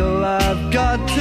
feel I've got to